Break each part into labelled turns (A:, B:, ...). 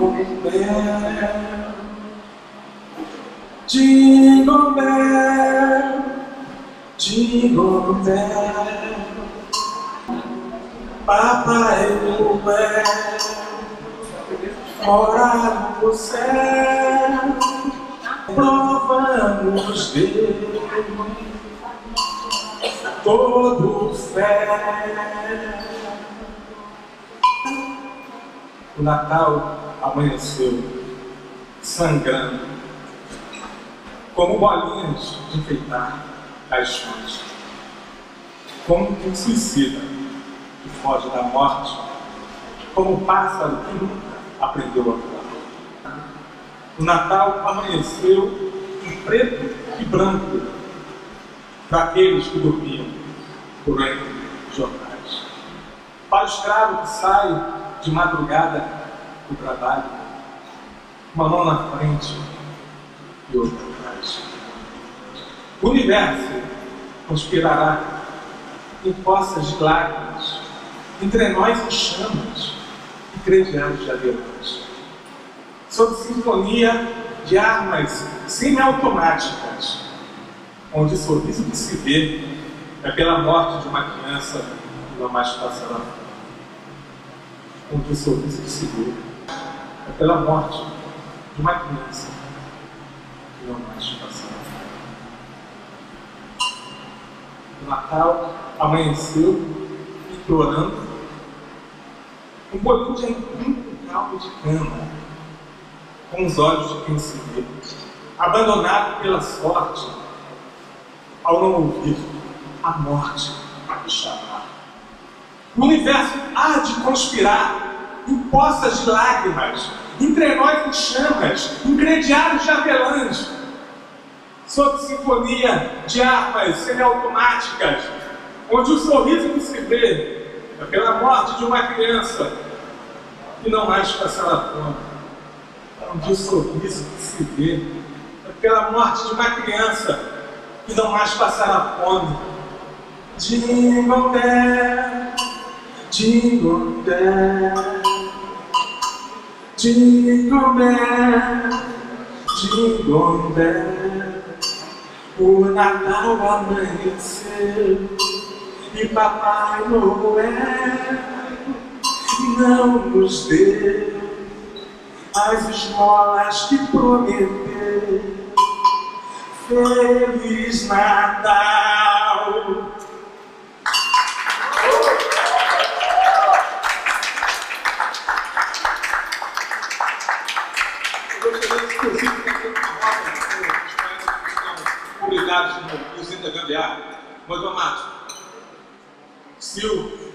A: Bell, Jingle Bell, Jingle Bell, Papai Noel, mora no céu, provamos ver todo fé. O Natal amanheceu sangrando, como bolinhas de enfeitar caixões, como um suicida que foge da morte, como um pássaro que nunca aprendeu a voar. O Natal amanheceu em preto e branco para aqueles que dormiam durante os jornais. Para o escravo que sai de madrugada do trabalho, uma mão na frente e outra atrás. O universo conspirará em poças de lágrimas, entre nós e chamas e crediários de aviões. Sob sinfonia de armas semiautomáticas, onde o sorriso que se vê é pela morte de uma criança passará fome. Onde o sorriso que se vê é pela morte de uma criança que não mais passará fome. O Natal amanheceu implorando um bolinho de com caldo de cana, com os olhos de quem se vê, abandonado pela sorte, ao não ouvir a morte a chamar. O universo há de conspirar em poças de lágrimas, em trenóis em chamas, em crediários de avelãs, sob sinfonia de armas semiautomáticas, onde o sorriso que se vê é pela morte de uma criança que não mais passará fome, onde o sorriso que se vê é pela morte de uma criança que não mais passará fome. Jingle bell, jingle bell, jingle bell. O Natal amanheceu e Papai Noel não nos deu as esmolas que prometeu. Feliz Natal!
B: Convidados no Museu da Gambiarra. Moisés Matos, Silvio,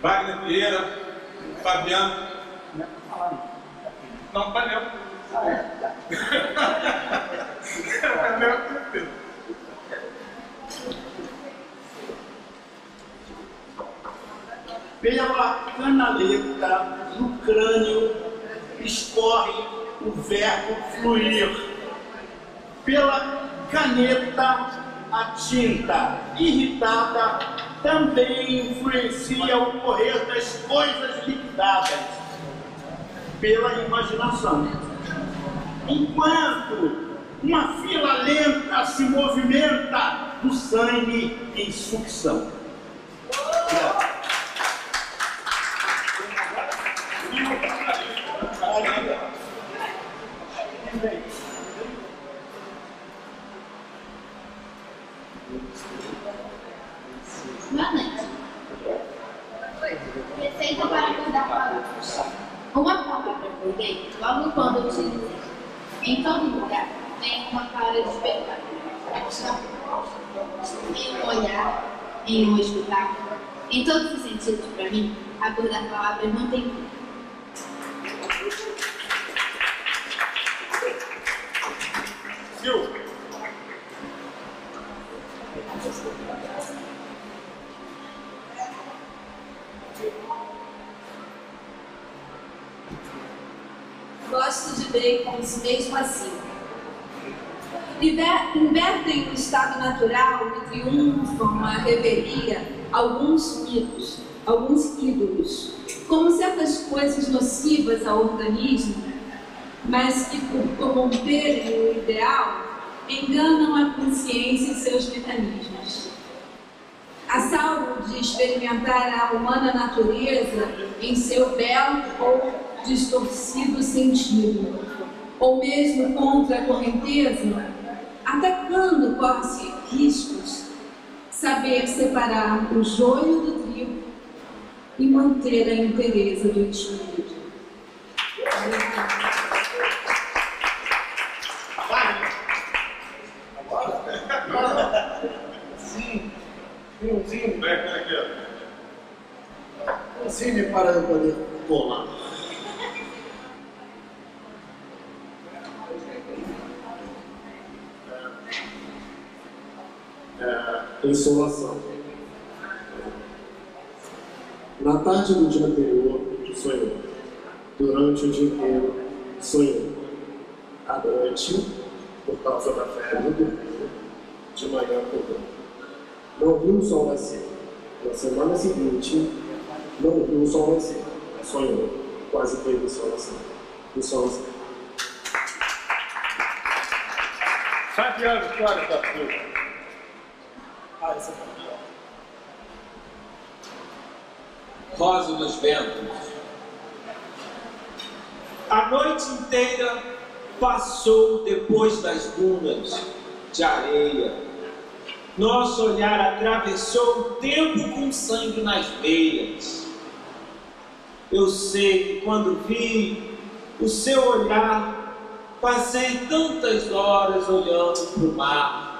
B: Wagner Vieira, Fabiano. Não, painel. Painel, certeza.
C: Pela canaleta no crânio escorre o verbo fluir. Pela caneta, a tinta irritada também influencia o correr das coisas liquidadas. Pela imaginação. Enquanto uma fila lenta se movimenta do sangue em sucção.
D: Boa noite. Receita para acordar para Uma palavra eu dei logo quando eu utilizei. Em todo lugar tem uma cara de espetáculo. Em um olhar, em um escutar. Em todos os sentidos, para mim, acordar palavras não tem fim.
E: Gosto de bacons mesmo assim. Inver- Invertem o estado natural e triunfam a revelia alguns mitos, alguns ídolos. Como certas coisas nocivas ao organismo mas que, por corromperem o ideal, enganam a consciência e seus mecanismos. A salvo de experimentar a humana natureza em seu belo ou distorcido sentido, ou mesmo contra a correnteza, até quando corre-se riscos saber separar o joio do trigo e manter a inteireza do espírito.
C: Tem um zinho,
B: Como é que é
C: um zinho para eu poder tomar.
F: É, insolação. Na tarde do dia anterior, sonhou. Durante o dia inteiro, sonhou. À noite, por causa da febre, dormiu. De manhã, acordou. Não viu o sol nascer. Na semana seguinte, não viu o sol nascer. Sonhou. Quase teve insolação. Insolação.
B: Santiago, história da sua.
C: Ah, essa é
G: Rosa dos ventos. A noite inteira passou depois das dunas de areia. Nosso olhar atravessou o tempo com sangue nas veias. Eu sei que quando vi o seu olhar, passei tantas horas olhando para o mar.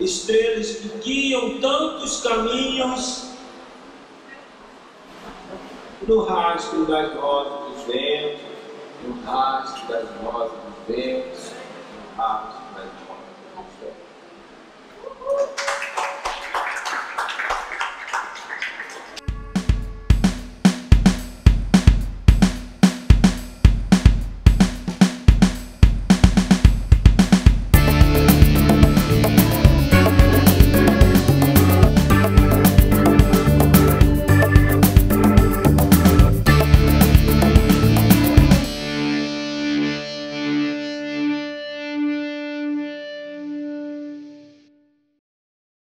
G: Estrelas que guiam tantos caminhos no rastro das rosas dos ventos, no rastro das rosas dos ventos, no rastro